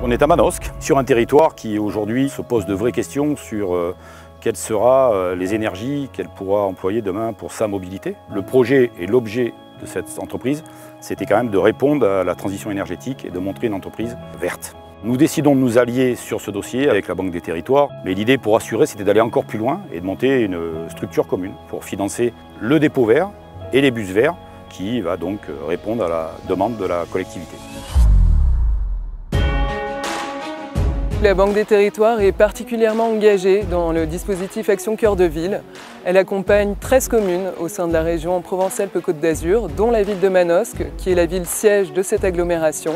On est à Manosque, sur un territoire qui aujourd'hui se pose de vraies questions sur euh, quelles seront euh, les énergies qu'elle pourra employer demain pour sa mobilité. Le projet et l'objet de cette entreprise, c'était quand même de répondre à la transition énergétique et de montrer une entreprise verte. Nous décidons de nous allier sur ce dossier avec la Banque des Territoires, mais l'idée pour assurer, c'était d'aller encore plus loin et de monter une structure commune pour financer le dépôt vert et les bus verts qui va donc répondre à la demande de la collectivité. La Banque des Territoires est particulièrement engagée dans le dispositif Action Cœur de Ville. Elle accompagne 13 communes au sein de la région Provence-Alpes-Côte d'Azur, dont la ville de Manosque, qui est la ville siège de cette agglomération,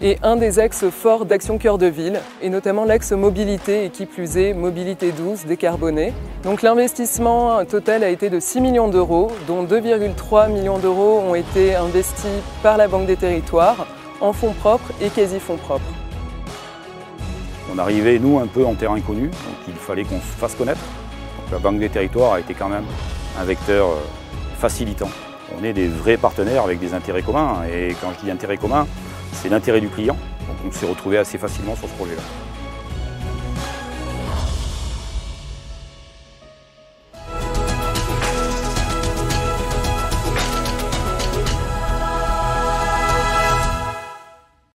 et un des axes forts d'Action Cœur de Ville, et notamment l'axe mobilité, et qui plus est mobilité douce, décarbonée. Donc l'investissement total a été de 6 millions d'euros, dont 2,3 millions d'euros ont été investis par la Banque des Territoires en fonds propres et quasi-fonds propres. On arrivait, nous, un peu en terrain inconnu, donc il fallait qu'on se fasse connaître. la Banque des Territoires a été quand même un vecteur euh, facilitant. On est des vrais partenaires avec des intérêts communs, et quand je dis intérêt commun, c'est l'intérêt du client. Donc on s'est retrouvé assez facilement sur ce projet-là.